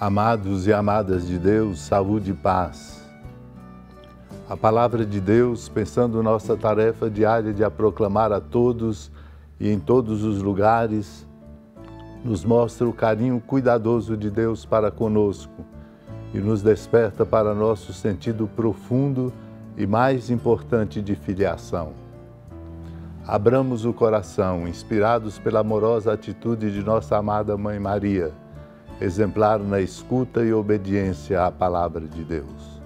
Amados e amadas de Deus, saúde e paz. A palavra de Deus, pensando nossa tarefa diária de a proclamar a todos e em todos os lugares, nos mostra o carinho cuidadoso de Deus para conosco e nos desperta para nosso sentido profundo e mais importante de filiação. Abramos o coração, inspirados pela amorosa atitude de nossa amada Mãe Maria exemplar na escuta e obediência à palavra de Deus.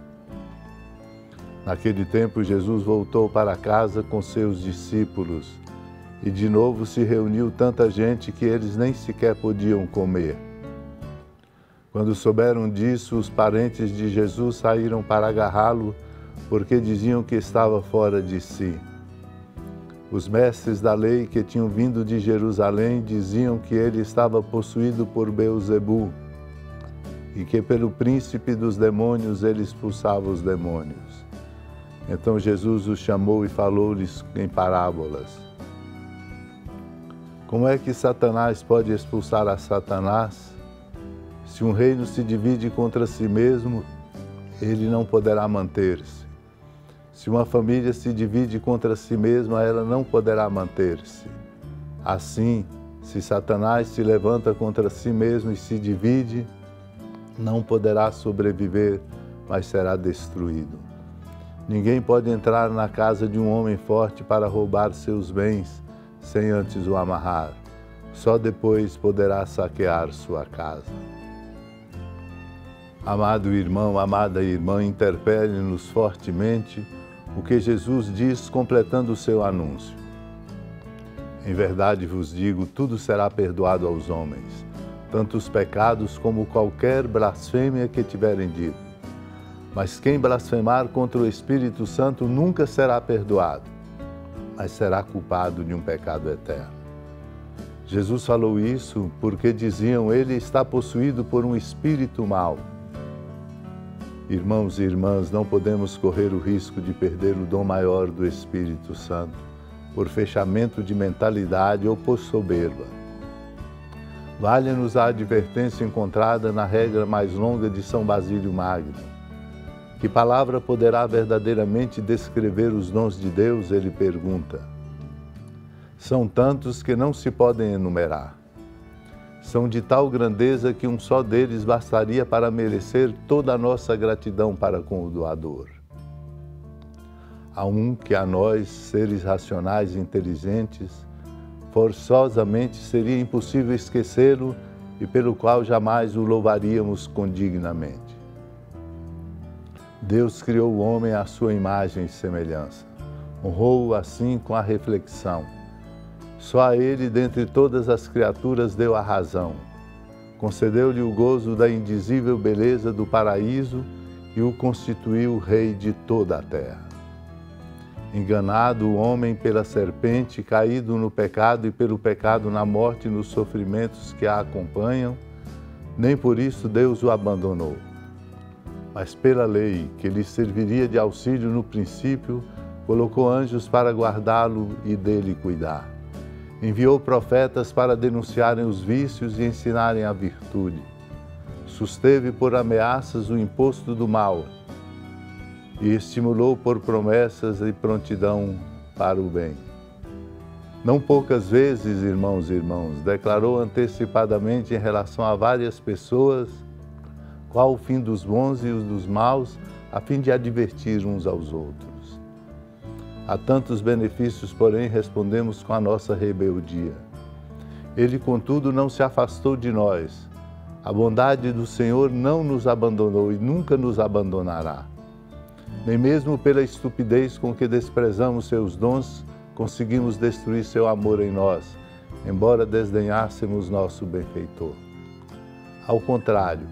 Naquele tempo, Jesus voltou para casa com seus discípulos e de novo se reuniu tanta gente que eles nem sequer podiam comer. Quando souberam disso, os parentes de Jesus saíram para agarrá-lo porque diziam que estava fora de si. Os mestres da lei que tinham vindo de Jerusalém diziam que ele estava possuído por Beuzebu e que pelo príncipe dos demônios ele expulsava os demônios. Então Jesus os chamou e falou-lhes em parábolas. Como é que Satanás pode expulsar a Satanás? Se um reino se divide contra si mesmo, ele não poderá manter-se. Se uma família se divide contra si mesma, ela não poderá manter-se. Assim, se Satanás se levanta contra si mesmo e se divide, não poderá sobreviver, mas será destruído. Ninguém pode entrar na casa de um homem forte para roubar seus bens sem antes o amarrar. Só depois poderá saquear sua casa. Amado irmão, amada irmã, interpele-nos fortemente o que Jesus diz completando o seu anúncio. Em verdade vos digo: tudo será perdoado aos homens, tanto os pecados como qualquer blasfêmia que tiverem dito. Mas quem blasfemar contra o Espírito Santo nunca será perdoado, mas será culpado de um pecado eterno. Jesus falou isso porque diziam ele está possuído por um espírito mau Irmãos e irmãs, não podemos correr o risco de perder o dom maior do Espírito Santo por fechamento de mentalidade ou por soberba. Vale-nos a advertência encontrada na regra mais longa de São Basílio Magno. Que palavra poderá verdadeiramente descrever os dons de Deus? Ele pergunta. São tantos que não se podem enumerar são de tal grandeza que um só deles bastaria para merecer toda a nossa gratidão para com o doador. Há um que a nós, seres racionais e inteligentes, forçosamente seria impossível esquecê-lo e pelo qual jamais o louvaríamos condignamente. Deus criou o homem à sua imagem e semelhança. Honrou-o assim com a reflexão só a ele, dentre todas as criaturas, deu a razão. Concedeu-lhe o gozo da indizível beleza do paraíso e o constituiu rei de toda a terra. Enganado o homem pela serpente, caído no pecado e pelo pecado na morte e nos sofrimentos que a acompanham, nem por isso Deus o abandonou. Mas pela lei, que lhe serviria de auxílio no princípio, colocou anjos para guardá-lo e dele cuidar enviou profetas para denunciarem os vícios e ensinarem a virtude. Susteve por ameaças o imposto do mal e estimulou por promessas e prontidão para o bem. Não poucas vezes, irmãos e irmãos, declarou antecipadamente em relação a várias pessoas qual o fim dos bons e os dos maus, a fim de advertir uns aos outros. A tantos benefícios, porém, respondemos com a nossa rebeldia. Ele, contudo, não se afastou de nós. A bondade do Senhor não nos abandonou e nunca nos abandonará. Nem mesmo pela estupidez com que desprezamos seus dons, conseguimos destruir seu amor em nós, embora desdenhássemos nosso benfeitor. Ao contrário,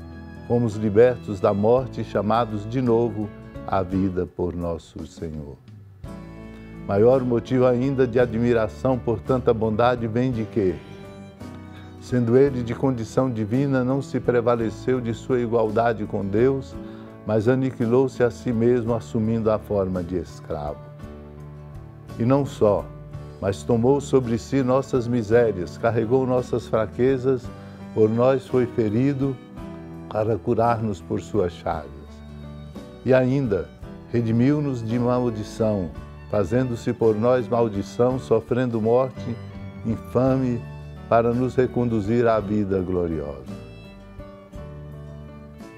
fomos libertos da morte e chamados de novo à vida por nosso Senhor. Maior motivo ainda de admiração por tanta bondade vem de que, sendo ele de condição divina, não se prevaleceu de sua igualdade com Deus, mas aniquilou-se a si mesmo, assumindo a forma de escravo. E não só, mas tomou sobre si nossas misérias, carregou nossas fraquezas, por nós foi ferido, para curar-nos por suas chagas. E ainda, redimiu-nos de maldição, fazendo-se por nós maldição, sofrendo morte infame, para nos reconduzir à vida gloriosa.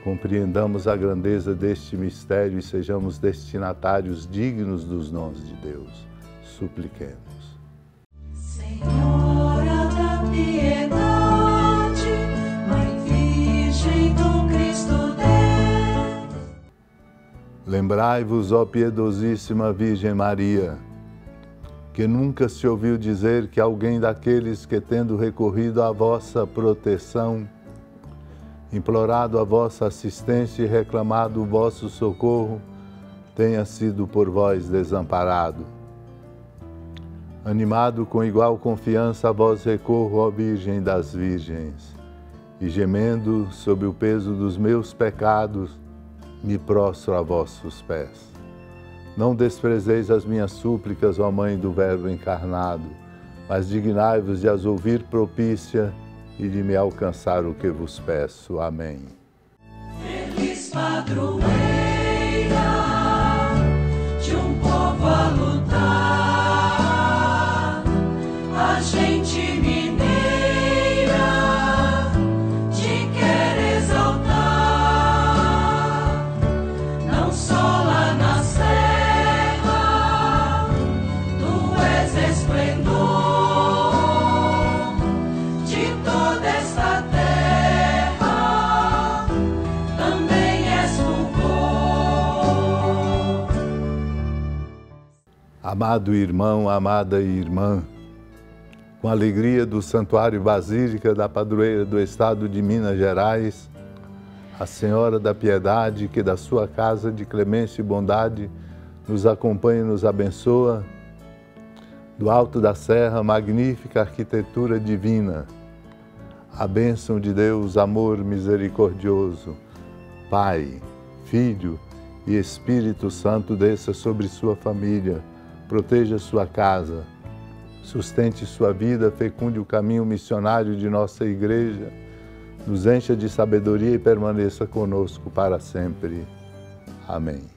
Compreendamos a grandeza deste mistério e sejamos destinatários dignos dos dons de Deus. Supliquemos. Lembrai-vos, ó piedosíssima Virgem Maria, que nunca se ouviu dizer que alguém daqueles que, tendo recorrido à vossa proteção, implorado a vossa assistência e reclamado o vosso socorro, tenha sido por vós desamparado. Animado com igual confiança, a vós recorro, ó Virgem das Virgens, e gemendo sob o peso dos meus pecados, me prostro a vossos pés. Não desprezeis as minhas súplicas, ó Mãe do Verbo encarnado, mas dignai-vos de as ouvir propícia e de me alcançar o que vos peço. Amém. Feliz padroeira Amado irmão, amada irmã, com a alegria do Santuário Basílica da Padroeira do Estado de Minas Gerais, a Senhora da Piedade, que da sua casa de clemência e bondade nos acompanha e nos abençoa, do alto da serra, magnífica arquitetura divina, a bênção de Deus, amor misericordioso, Pai, Filho e Espírito Santo desça sobre sua família, proteja sua casa, sustente sua vida, fecunde o caminho missionário de nossa igreja, nos encha de sabedoria e permaneça conosco para sempre. Amém.